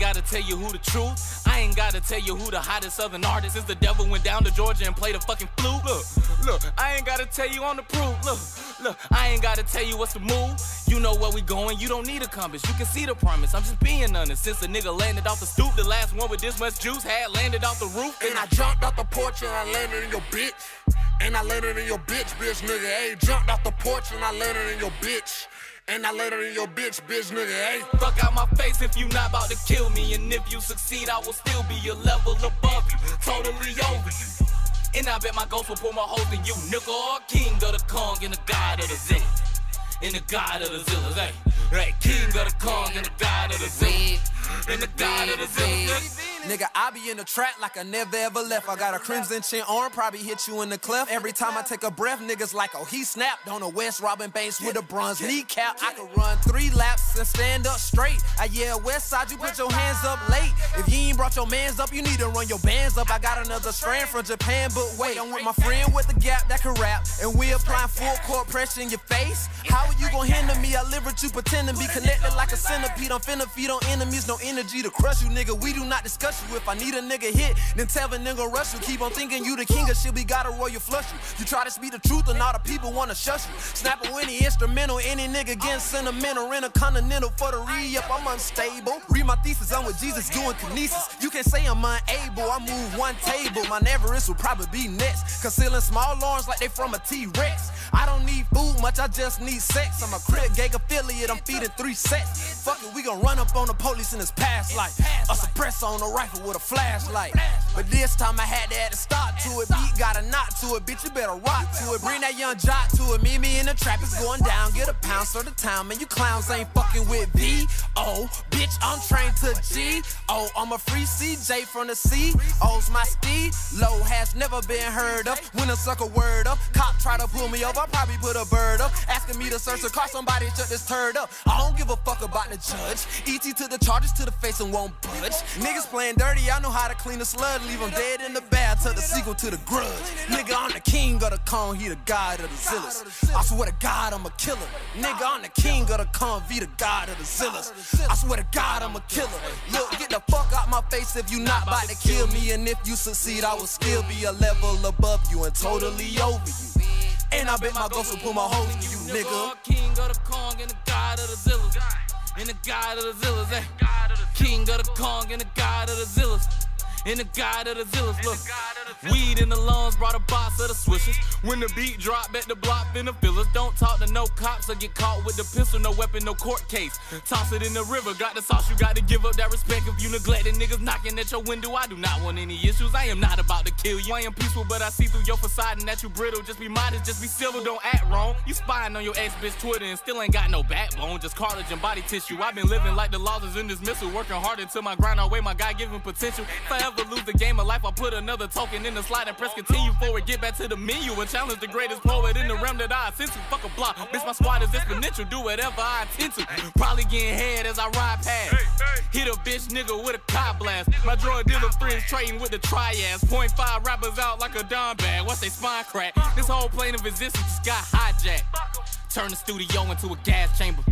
gotta tell you who the truth. I ain't gotta tell you who the hottest southern artist is. The devil went down to Georgia and played a fucking flute. Look, look, I ain't gotta tell you on the proof. Look, look, I ain't gotta tell you what's the move. You know where we going, you don't need a compass. You can see the promise. I'm just being honest. Since a nigga landed off the stoop, the last one with this much juice had landed off the roof. And I jumped off the porch and I landed in your bitch. And I landed in your bitch, bitch, nigga. Hey, jumped off the porch and I landed in your bitch. And I let later in your bitch, bitch, nigga, hey. Fuck out my face if you not about to kill me. And if you succeed, I will still be a level above you. Totally over you. And I bet my ghost will pull my holes in you, nigga. King of the Kong and the god of the Zillas. And the god of the Zillas, hey. Hey, king of the Kong and the god of the Zillas. And the god of the Zillas. Nigga, I be in the trap like I never ever left. I got a crimson chin arm, probably hit you in the cleft. Every time I take a breath, niggas like, oh, he snapped on a West Robin Banks with a bronze kneecap. I could run three laps and stand up straight. I yeah, West Side, you put your hands up late. If you ain't brought your mans up, you need to run your bands up. I got another strand from Japan, but wait, I'm with my friend with the gap that can rap, and we applying full court pressure in your face. How are you gonna hinder me? I live with you, pretend to be connected like a centipede. I'm finna feed on enemies, no energy to crush you, nigga. We do not discuss you. If I need a nigga hit, then tell a nigga rush you. Keep on thinking you the king of shit, we gotta you flush you. You try to speak the truth and all the people wanna shush you. Snap a any instrumental, any nigga getting sentimental. In a continental for the re-up, I'm unstable. Read my thesis, I'm with Jesus doing kinesis. You can say I'm unable, I move one table. My Everest will probably be next. Concealing small arms like they from a T-Rex. I don't need food much, I just need sex. I'm a crib gang affiliate, I'm feeding three sets. Fuck it, we gon' run up on the police in his past life. A suppressor on a rifle with a flashlight. But this time I had to add a start to it. Beat got a knot to it, bitch, you better rock to it. Bring that young jock to it. Meet me in the trap, it's going down. Get a pound, of the town, man. You clowns ain't fucking with B. Oh, bitch, I'm trained to G. Oh, I'm a free CJ from the C. O's my speed. Low has never been heard of. When a sucker word up, cop try to pull me over, I probably put a bird up. Asking me to search the car, somebody shut this turd up. I don't give a fuck about the judge. ET to the charges to the face and won't budge. Niggas playing dirty, I know how to clean a slug, leave them dead in the. Tell the sequel to the grudge. Nigga, I'm the king of the Kong, he the god of the Zillas. I swear to God, I'm a killer. Nigga, I'm the king of the Kong, be the god of the Zillas. I swear to God, I'm a killer. Look, get the fuck out my face if you not about to kill me. And if you succeed, I will still be a level above you and totally over you. And I bet my ghost will put my holes in you, nigga. King of the Kong and the god of the Zillas. And the god of the Zillas, eh? King of the Kong and the god of the Zillas and the god of the Zillas. Look, weed in the lungs brought a box of the swishers. When the beat drop at the block, in the fillers. Don't talk to no cops or get caught with the pistol, no weapon, no court case. Toss it in the river, got the sauce, you got to give up that respect if you neglect the niggas knocking at your window. I do not want any issues, I am not about to kill you. I am peaceful, but I see through your facade and that you brittle. Just be modest, just be civil, don't act wrong. You spying on your ex bitch Twitter and still ain't got no backbone, just cartilage and body tissue. I've been living like the laws is in this missile, working hard until my grind away my God given potential. Forever never lose the game of life. I put another token in the slide and press continue forward. Get back to the menu and challenge the greatest poet in the realm that I ascend to. Fuck a block, bitch. My squad is exponential. Do whatever I intend to. Probably getting head as I ride past. Hit a bitch nigga with a car blast. My drug dealer friends trading with the triads. Point five rappers out like a dime bag. What's they spine crack? This whole plane of existence just got hijacked. Turn the studio into a gas chamber.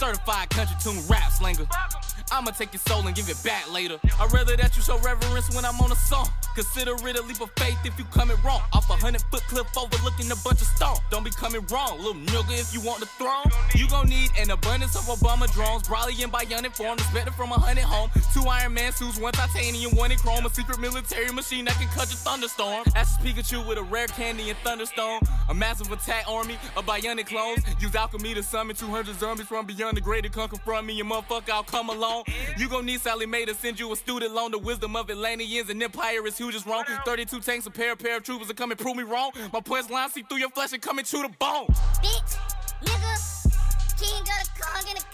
Certified country tune rap slinger. I'ma take your soul and give it back later. I'd rather that you show reverence when I'm on a song. Consider it a leap of faith if you coming wrong. Off a hundred foot cliff overlooking a bunch of stone. Don't be coming wrong, little nigga, if you want the throne. You gon' need an abundance of Obama drones. Brawley and bionic form, expected from a hundred home. Two Iron Man suits, one titanium, one in chrome. A secret military machine that can cut your thunderstorm. Ash's Pikachu with a rare candy and thunderstone. A massive attack army of bionic clones. Use alchemy to summon 200 zombies from beyond the grave to come confront me. And motherfucker, I'll come along. You gon' need Sallie Mae to send you a student loan. The wisdom of Atlanteans and Empire is huge as wrong. 32 tanks, a pair, a pair of troopers to come and prove me wrong. My points line see through your flesh and come and chew the bone. Bitch, nigga, king of the Kong the